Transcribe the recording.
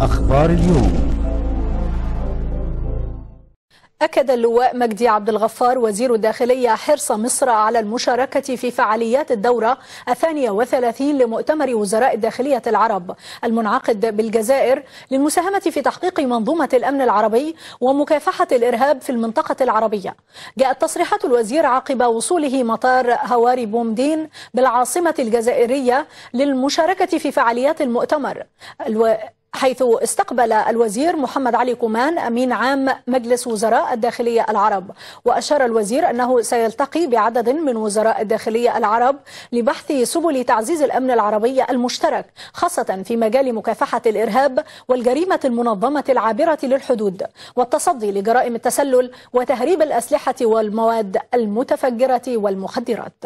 أخبار اليوم. أكد اللواء مجدي عبد الغفار وزير الداخلية حرص مصر على المشاركة في فعاليات الدورة الثانية وثلاثين لمؤتمر وزراء الداخلية العرب. المنعقد بالجزائر للمساهمة في تحقيق منظومة الأمن العربي ومكافحة الإرهاب في المنطقة العربية. جاءت تصريحات الوزير عقب وصوله مطار هواري بومدين بالعاصمة الجزائرية للمشاركة في فعاليات المؤتمر. ألو... حيث استقبل الوزير محمد علي كومان أمين عام مجلس وزراء الداخلية العرب. وأشار الوزير أنه سيلتقي بعدد من وزراء الداخلية العرب لبحث سبل تعزيز الأمن العربي المشترك خاصة في مجال مكافحة الإرهاب والجريمة المنظمة العابرة للحدود والتصدي لجرائم التسلل وتهريب الأسلحة والمواد المتفجرة والمخدرات.